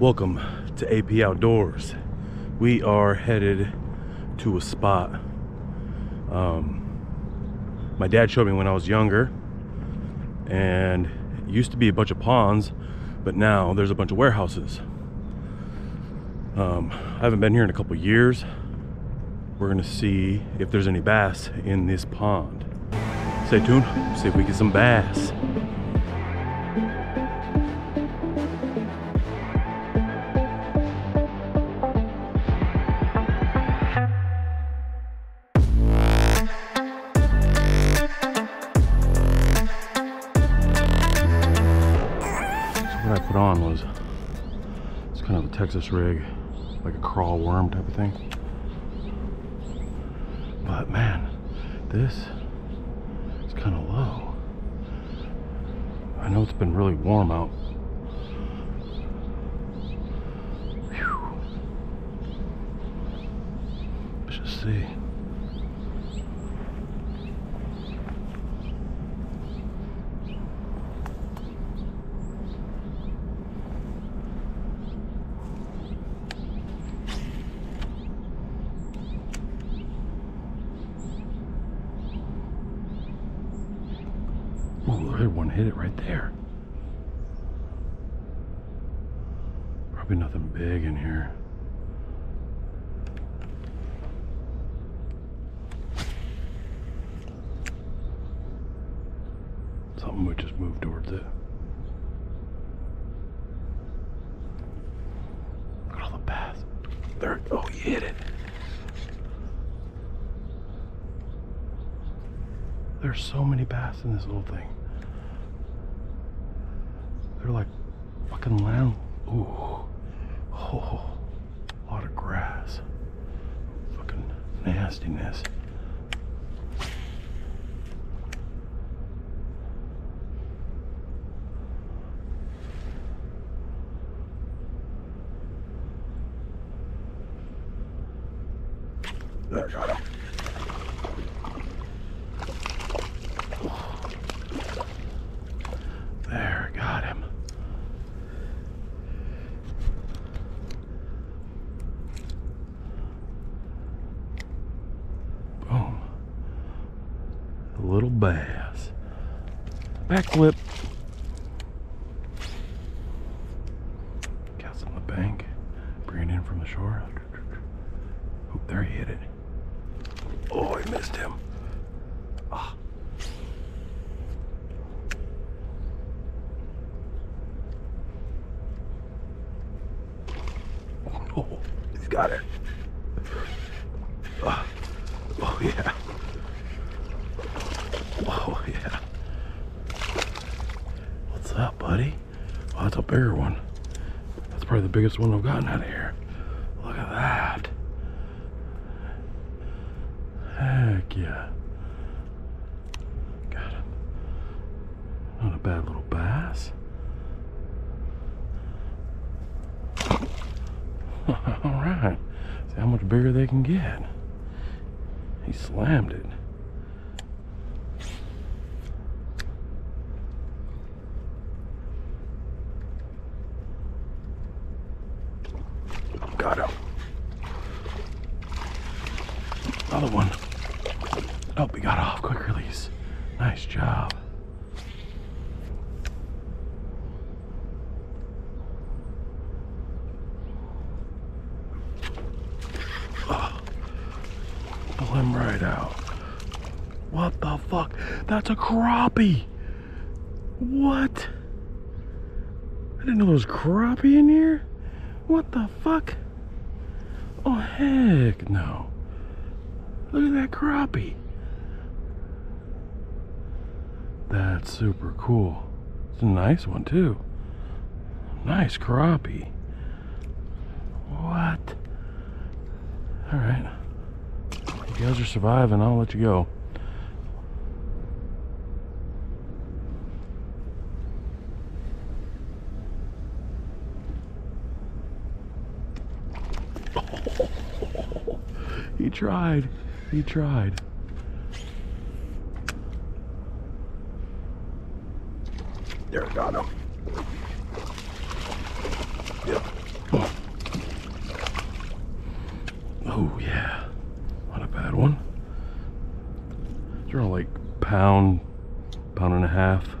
Welcome to AP Outdoors. We are headed to a spot. Um, my dad showed me when I was younger, and it used to be a bunch of ponds, but now there's a bunch of warehouses. Um, I haven't been here in a couple years. We're gonna see if there's any bass in this pond. Stay tuned, see if we get some bass. Texas rig, like a craw worm type of thing. But man, this is kind of low. I know it's been really warm out. Whew. Let's just see. Ooh, there's one hit it right there. Probably nothing big in here. Something would just move towards it. Look at all the bass. There. Oh, you hit it. There's so many bass in this little thing. They're like lamb. Ooh. Oh. A lot of grass. Fucking nastiness. There, got him. There, got him. Boom. Little bass. Backflip. Cast on the bank. Bring it in from the shore. Oop, there he hit it. Oh, I missed him. Ah. Oh, he's got it. Oh, oh yeah. Oh yeah. What's up, buddy? Oh, that's a bigger one. That's probably the biggest one I've gotten out of here. Look at that. Heck yeah. Got him. Not a bad little bass. All right. See how much bigger they can get. He slammed it. Got him. Another one. Oh, we got off. Quick release. Nice job. Oh, pull him right out. What the fuck? That's a crappie. What? I didn't know there was crappie in here. What the fuck? Oh heck no. Look at that crappie. That's super cool. It's a nice one too. Nice crappie. What? All right. You guys are surviving. I'll let you go. He tried. He tried. There, got him. Yep. Oh. oh, yeah. Not a bad one. They're all like pound, pound and a half.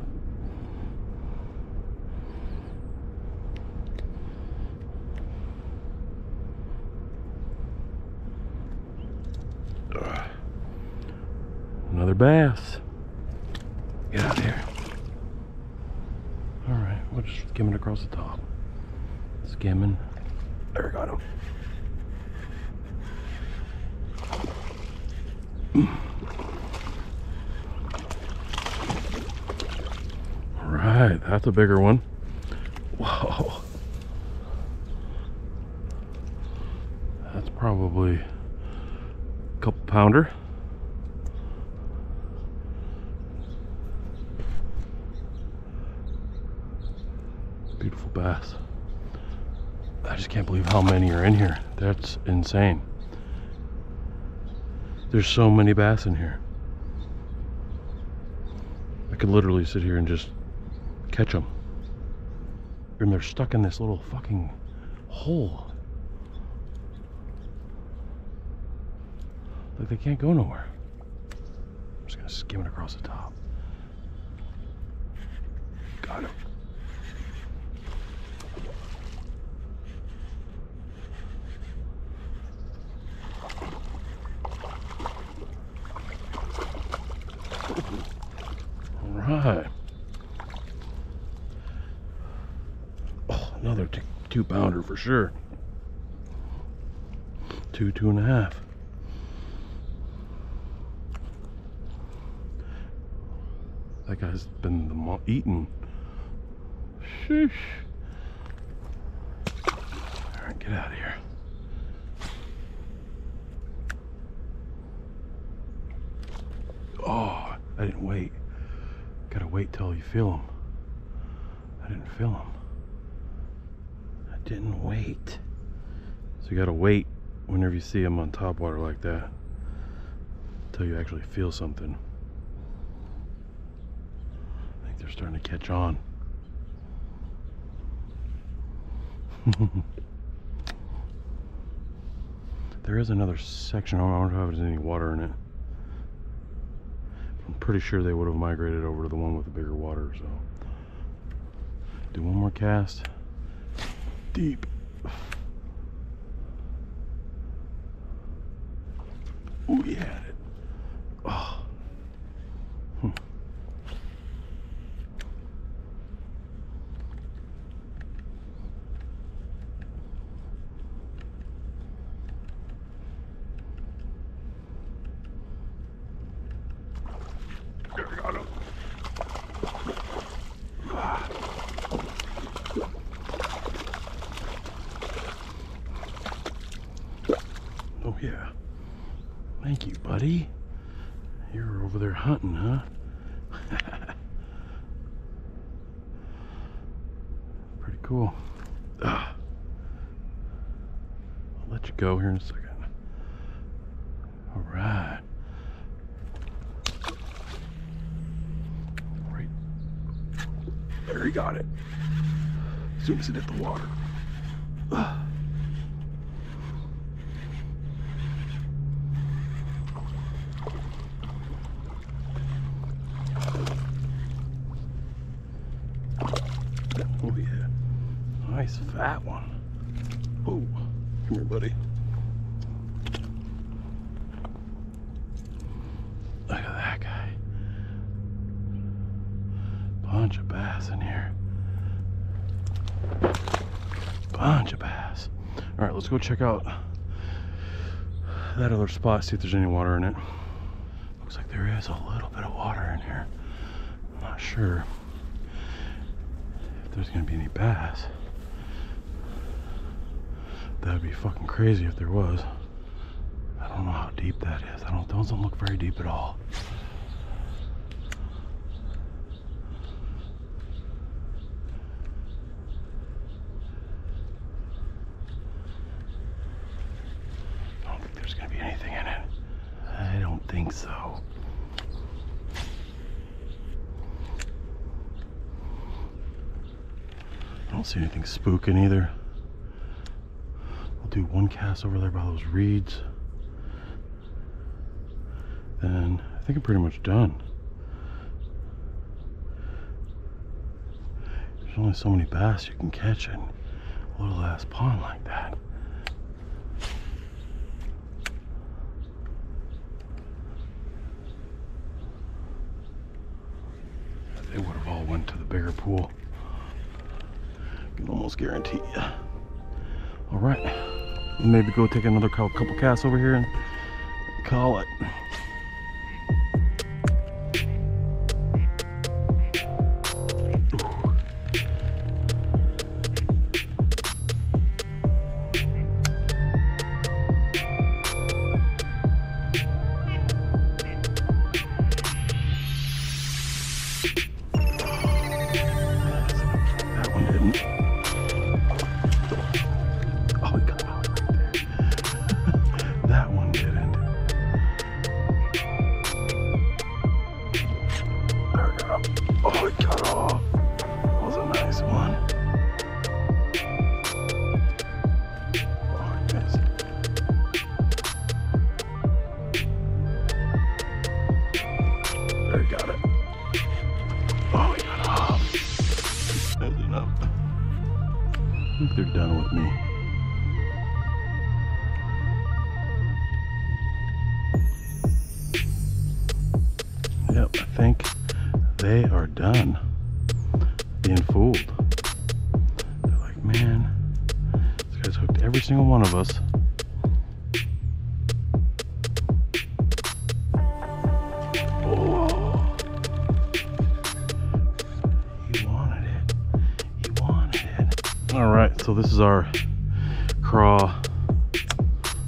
Another bass. Get out of here. All right, we'll just skim it across the top. Skimming. There, we got him. All right, that's a bigger one. Whoa. That's probably a couple pounder. Bass. I just can't believe how many are in here. That's insane. There's so many bass in here. I could literally sit here and just catch them. And they're stuck in this little fucking hole. Like they can't go nowhere. I'm just gonna skim it across the top. Got him. All right. Oh, another two pounder for sure. Two, two and a half. That guy's been the eaten. Sheesh. All right, get out of here. Oh, I didn't wait. Gotta wait till you feel them. I didn't feel them. I didn't wait. So you gotta wait whenever you see them on top water like that until you actually feel something. I think they're starting to catch on. there is another section. I don't know if there's any water in it. Pretty sure they would have migrated over to the one with the bigger water, so. Do one more cast. Deep. Oh, he had it. Oh. Hmm. There we got him. Oh yeah. Buddy. You're over there hunting, huh? Pretty cool. Ah. I'll let you go here in a second. All right. Right. There he got it. As soon as it hit the water. Ah. Oh yeah. Nice fat one. Oh, come here, buddy. Look at that guy. Bunch of bass in here. Bunch of bass. All right, let's go check out that other spot, see if there's any water in it. Looks like there is a little bit of water in here. I'm not sure if there's gonna be any bass. That'd be fucking crazy if there was. I don't know how deep that is. I don't. Don't look very deep at all. I don't think there's gonna be anything in it. I don't think so. I don't see anything spooking either do one cast over there by those reeds. Then I think I'm pretty much done. There's only so many bass you can catch in a little ass pond like that. They would have all went to the bigger pool. I can almost guarantee you all right maybe go take another couple casts over here and call it. I think they're done with me. Yep, I think they are done being fooled. They're like, man, this guy's hooked every single one of us. So this is our craw.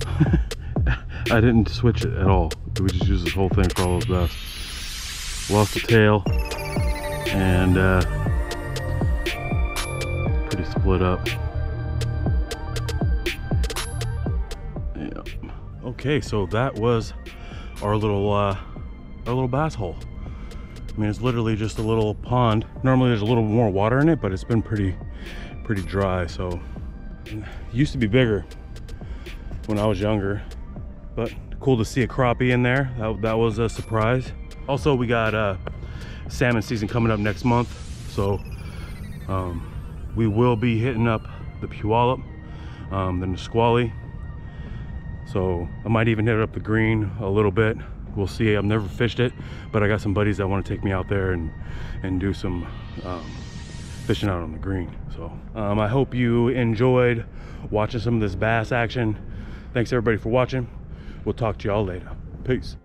I didn't switch it at all. We just used this whole thing for all those bass. Lost the tail and uh, pretty split up. Yeah. Okay, so that was our little uh, our little bass hole. I mean, it's literally just a little pond. Normally there's a little more water in it, but it's been pretty, pretty dry. So used to be bigger when I was younger, but cool to see a crappie in there. That, that was a surprise. Also, we got uh, salmon season coming up next month. So um, we will be hitting up the Puyallup, um, the Nisqually. So I might even hit up the green a little bit. We'll see. I've never fished it, but I got some buddies that want to take me out there and and do some um, fishing out on the green. So um, I hope you enjoyed watching some of this bass action. Thanks everybody for watching. We'll talk to y'all later. Peace.